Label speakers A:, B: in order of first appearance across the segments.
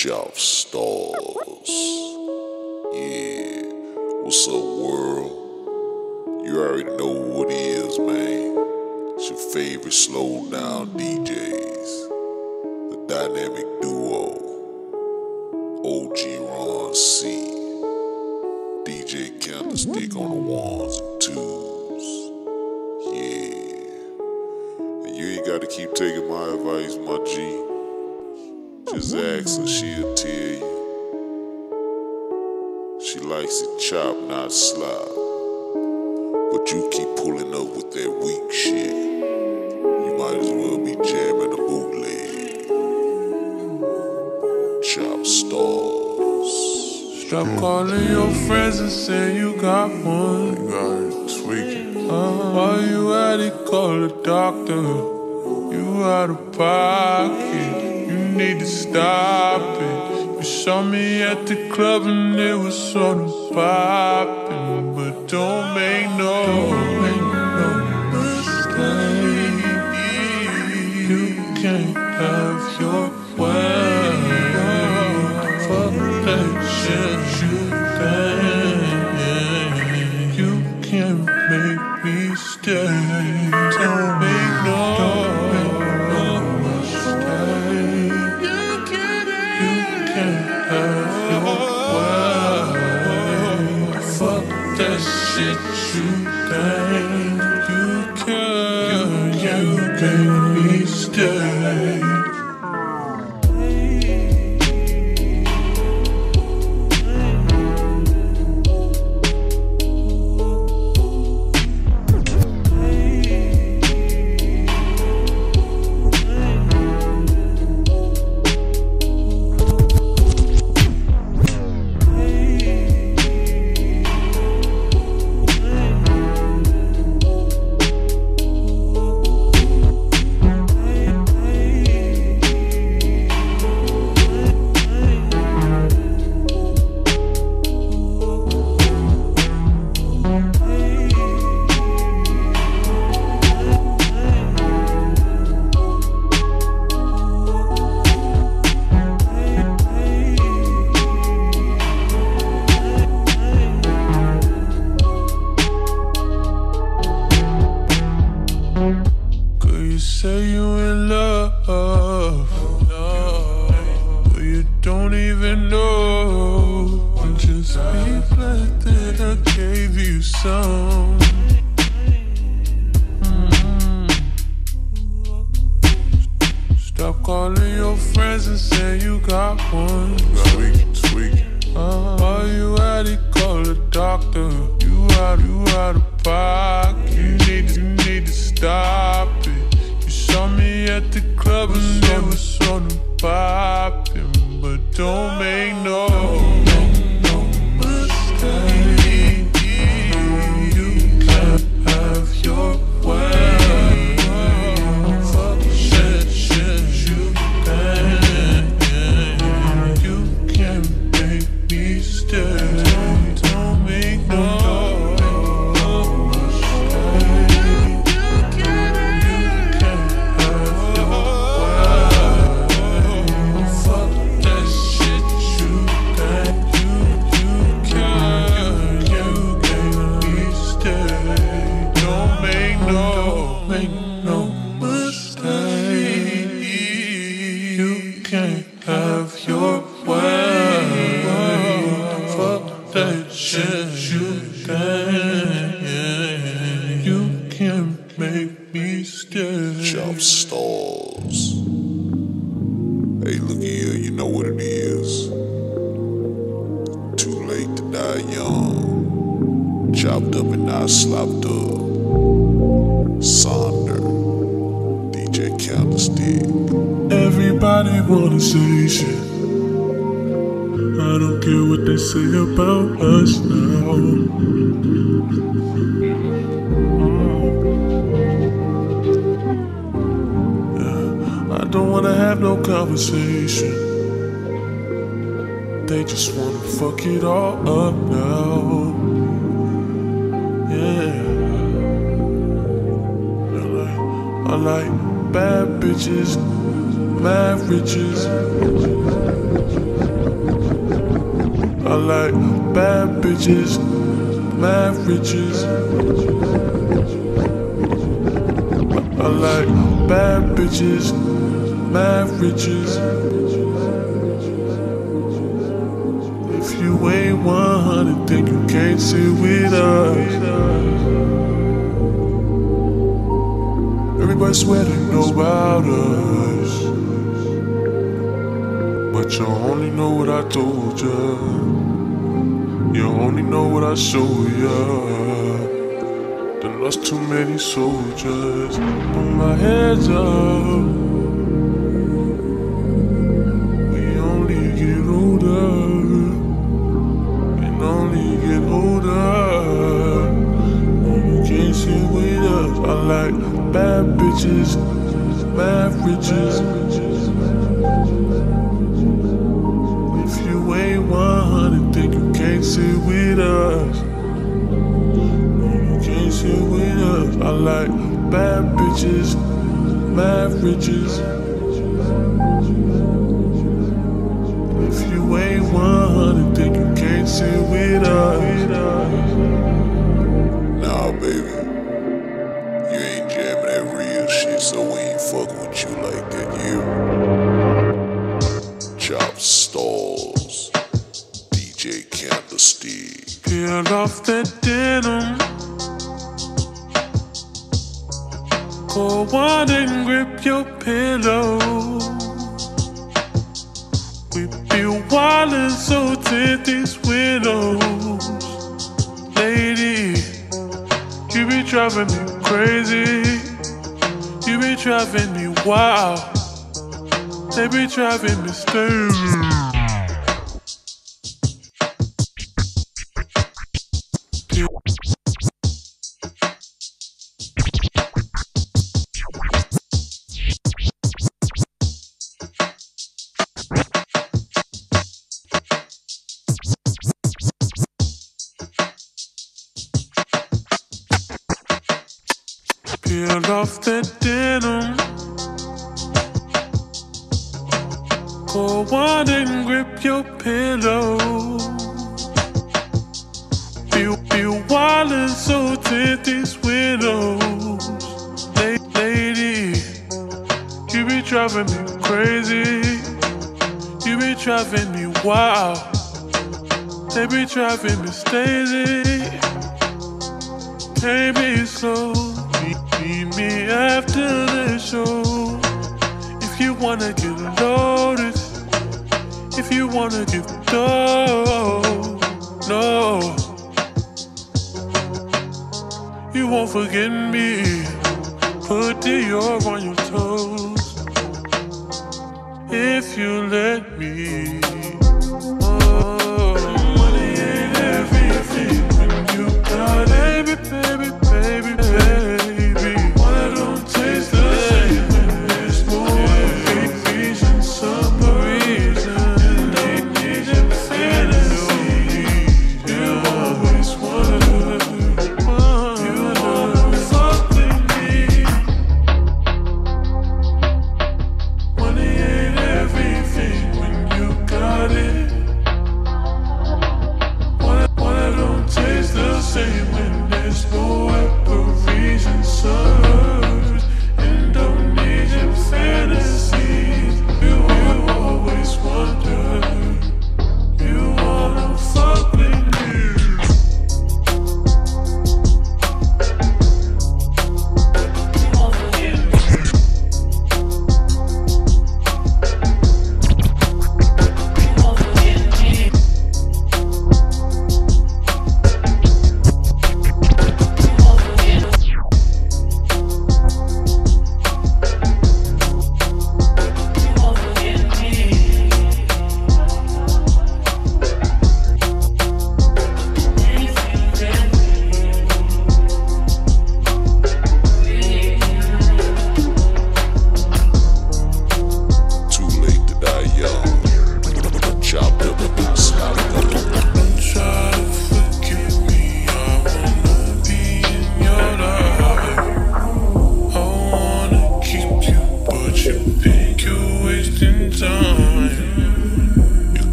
A: Chop Stars. Yeah. What's up, world? You already know what is, man. It's your favorite slow down DJs. The dynamic duo. OG Ron C. DJ Candlestick on the ones and twos. Yeah. And you ain't gotta keep taking my advice, my G. Just ask her, she'll tell you. She likes it chopped, not slop. But you keep pulling up with that weak shit. You might as well be jamming a bootleg. Chop stars.
B: Stop calling your friends and say you got one.
A: You got it tweaking.
B: Uh, while you at it, call a doctor. You out of pocket. Need to stop it. You saw me at the club and it was sort of popping, but don't make no, don't make no mistake. You can't have your calling your friends and say you got one.
A: Tweaking, tweaking.
B: Uh, while you at it, call a doctor. You out, you out of pocket. You need, to, you need to stop it. You saw me at the club and it was sort of popping, but don't make no, that don't wanna have no conversation. They just wanna fuck it all up now. Yeah. I like, I like bad bitches, mad riches. I like bad bitches, mad riches. I like bad bitches, mad riches. If you ain't 100, then you can't sit with us. Everybody swear they know about us. But you only know what I told ya. You only know what I showed. Done lost too many soldiers. Put my heads up. Bad bad riches. If you ain't 100, then you can't sit with us. You can't sit with us. I like bad bitches, mad riches. If you ain't 100, then you can't sit with us.
A: Nah, baby. We with you like that. You. Chop stars. DJ Candlestick.
B: Peel off that denim. Pour one and grip your pillow. We be wildin' so tint these windows. Lady, you be driving me crazy. You be driving me wild. They be driving me stupid. And grip your pillow. Be, be wildin' so tint these windows. La- Lady, you be driving me crazy. You be driving me wild. They be driving me crazy. Take me slow. Meet me after the show. If you wanna get loaded, if you wanna get No, no. You won't forget me. Put the Dior on your toes. If you let me. Oh, money ain't everything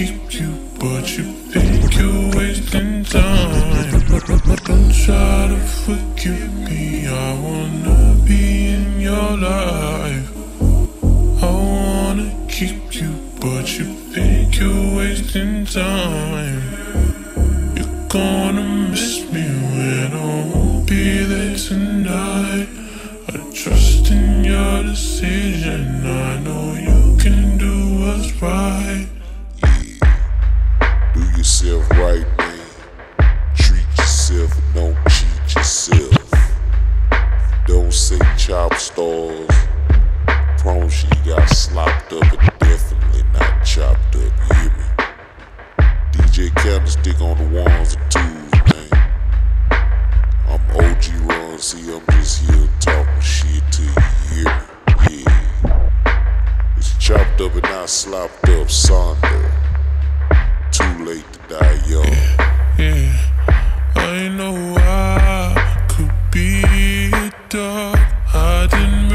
B: keep you, but you think. no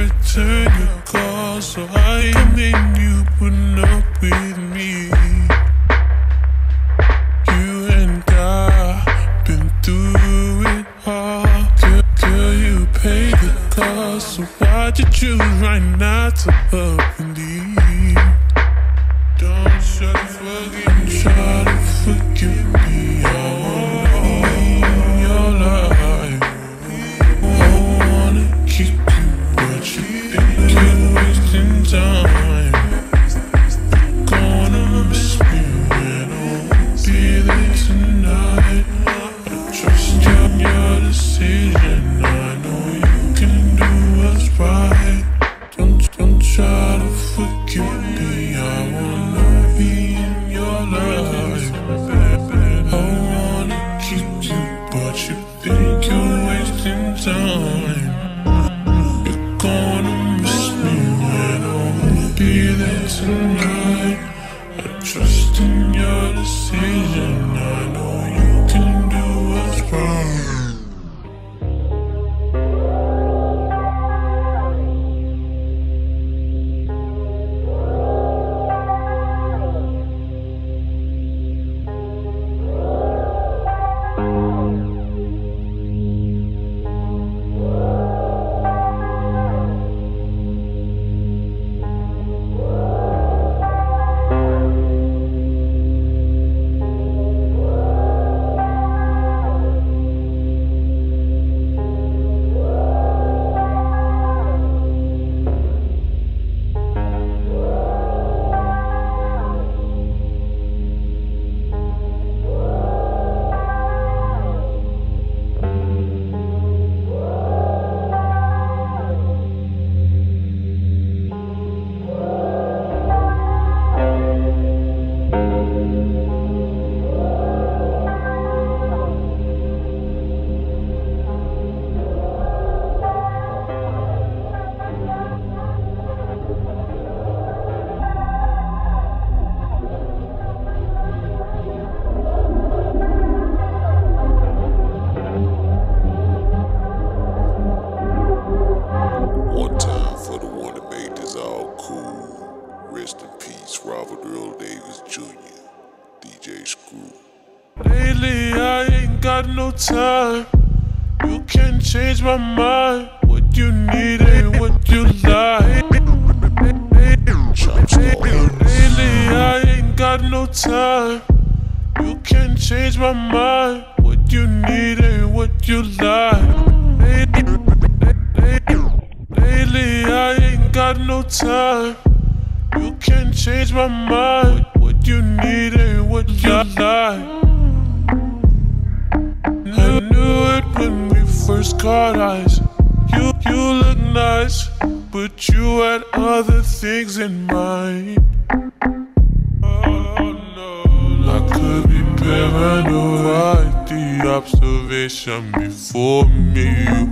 B: return your call, so I am in you, with me. You and I been through it all. Till, till you pay the cost, so why'd you choose right now to love? what you need and what you like. I ain't got no time. You can change my mind what you need what you like. Lately, I ain't got no time. You can change my mind. What you need what you like. I knew it when first caught eyes. You, you look nice, but you had other things in mind. Oh, no, no. I could be paranoid. The observation before me, you